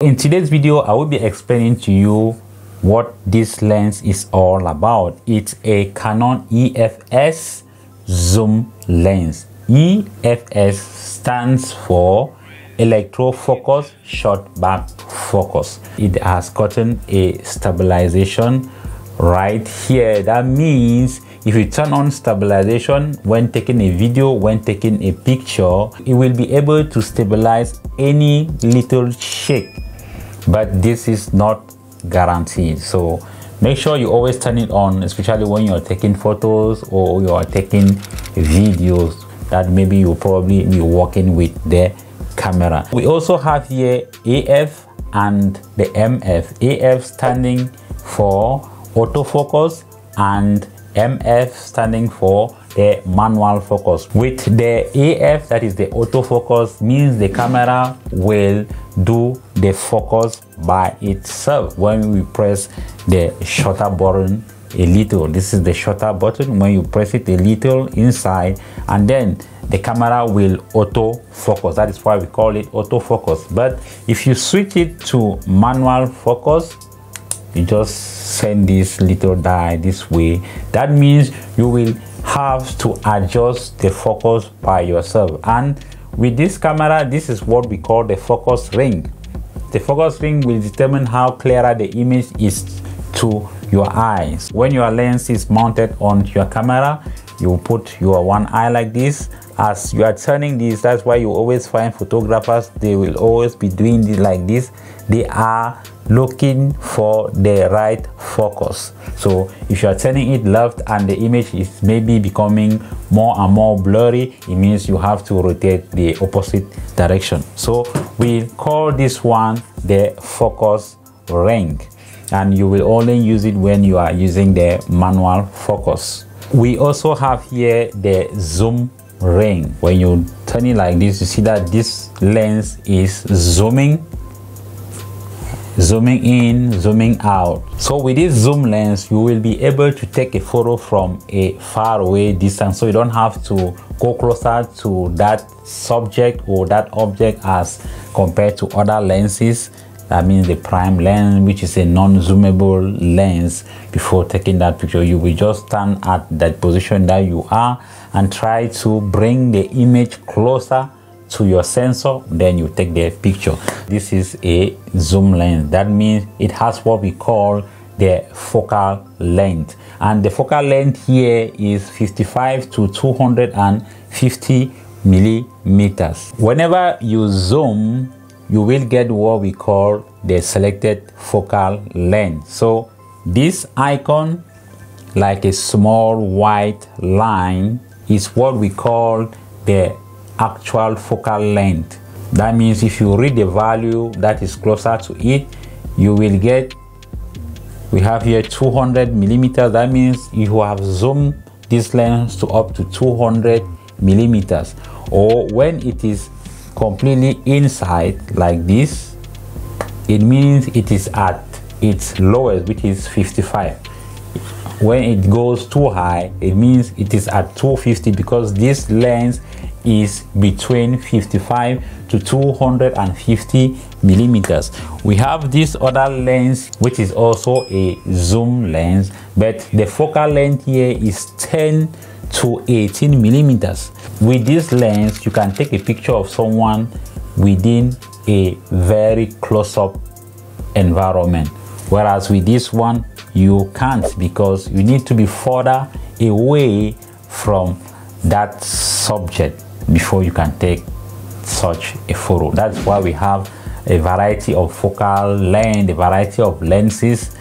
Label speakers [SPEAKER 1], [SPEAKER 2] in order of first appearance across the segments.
[SPEAKER 1] In today's video, I will be explaining to you what this lens is all about. It's a Canon EFS zoom lens. EFS stands for electrofocus short back focus. It has gotten a stabilization right here. That means if you turn on stabilization when taking a video, when taking a picture, it will be able to stabilize any little shake. But this is not guaranteed. So make sure you always turn it on, especially when you're taking photos or you are taking videos that maybe you'll probably be working with the camera. We also have here AF and the MF. AF standing for autofocus and MF standing for the manual focus. With the AF, that is the autofocus, means the camera will do the focus by itself when we press the shutter button a little. This is the shutter button. When you press it a little inside, and then the camera will auto focus. That is why we call it autofocus. But if you switch it to manual focus, you just send this little die this way that means you will have to adjust the focus by yourself. And with this camera this is what we call the focus ring. The focus ring will determine how clearer the image is to your eyes. When your lens is mounted on your camera you put your one eye like this. As you are turning this that's why you always find photographers they will always be doing this like this. They are looking for the right focus. So if you are turning it left and the image is maybe becoming more and more blurry it means you have to rotate the opposite direction. So we call this one the focus ring and you will only use it when you are using the manual focus. We also have here the zoom ring. When you turn it like this you see that this lens is zooming zooming in zooming out. So with this zoom lens you will be able to take a photo from a far away distance. So you don't have to go closer to that subject or that object as compared to other lenses. That means the prime lens which is a non-zoomable lens. Before taking that picture you will just stand at that position that you are and try to bring the image closer to your sensor then you take the picture. This is a zoom lens. That means it has what we call the focal length. And the focal length here is 55 to 250 millimeters. Whenever you zoom you will get what we call the selected focal length. So this icon like a small white line is what we call the actual focal length. That means if you read the value that is closer to it, you will get, we have here 200 millimeters. That means you have zoomed this lens to up to 200 millimeters. Or when it is completely inside like this, it means it is at its lowest, which is 55 when it goes too high it means it is at 250 because this lens is between 55 to 250 millimeters. We have this other lens which is also a zoom lens but the focal length here is 10 to 18 millimeters. With this lens you can take a picture of someone within a very close-up environment. Whereas with this one you can't because you need to be further away from that subject before you can take such a photo. That's why we have a variety of focal length a variety of lenses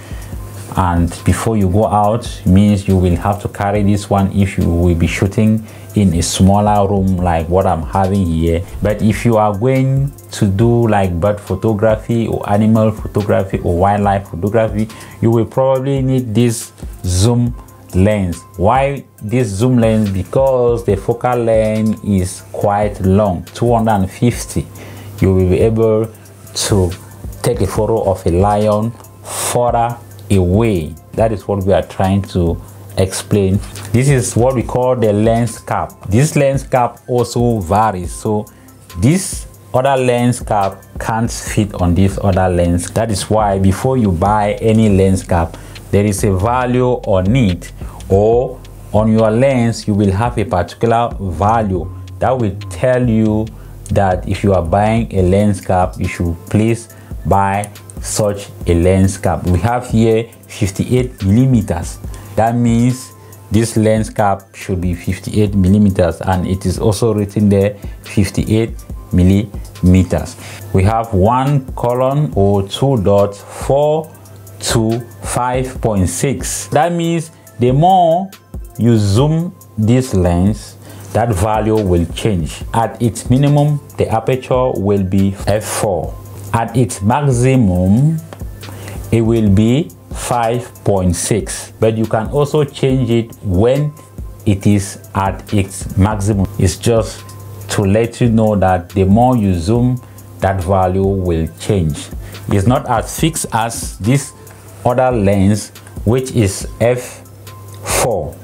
[SPEAKER 1] and before you go out means you will have to carry this one if you will be shooting in a smaller room like what i'm having here. But if you are going to do like bird photography or animal photography or wildlife photography you will probably need this zoom lens. Why this zoom lens? Because the focal length is quite long 250 you will be able to take a photo of a lion further away that is what we are trying to explain. This is what we call the lens cap. This lens cap also varies. So this other lens cap can't fit on this other lens. That is why before you buy any lens cap there is a value on it or on your lens you will have a particular value that will tell you that if you are buying a lens cap you should please buy such a lens cap. We have here 58 millimeters. That means this lens cap should be 58 millimeters and it is also written there 58 millimeters. We have one column or two dots four to 5.6 that means the more you zoom this lens that value will change. At its minimum the aperture will be f4 at its maximum it will be 5.6 but you can also change it when it is at its maximum. It's just to let you know that the more you zoom that value will change. It's not as fixed as this other lens which is f4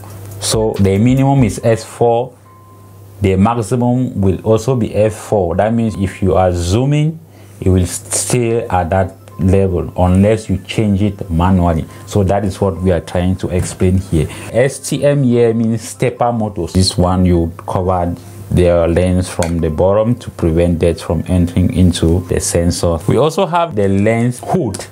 [SPEAKER 1] so the minimum is f4 the maximum will also be f4 that means if you are zooming it will stay at that level unless you change it manually. So that is what we are trying to explain here. Stm here means stepper motors. This one you covered their lens from the bottom to prevent dirt from entering into the sensor. We also have the lens hood.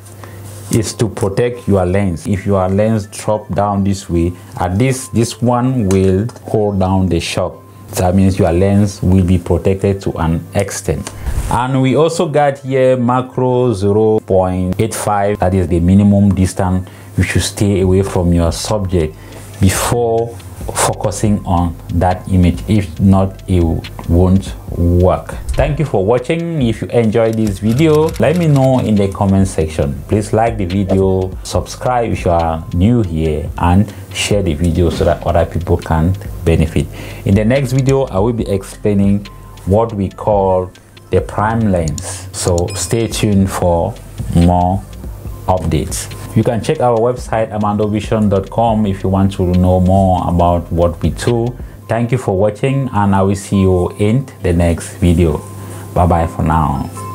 [SPEAKER 1] Is to protect your lens. If your lens drop down this way at least this one will hold down the shock that means your lens will be protected to an extent. And we also got here macro 0.85 that is the minimum distance you should stay away from your subject before focusing on that image. If not it won't work. Thank you for watching. If you enjoyed this video let me know in the comment section. Please like the video subscribe if you are new here and share the video so that other people can benefit. In the next video i will be explaining what we call the prime lens. So stay tuned for more updates. You can check our website armandovision.com if you want to know more about what we do. Thank you for watching and i will see you in the next video. Bye bye for now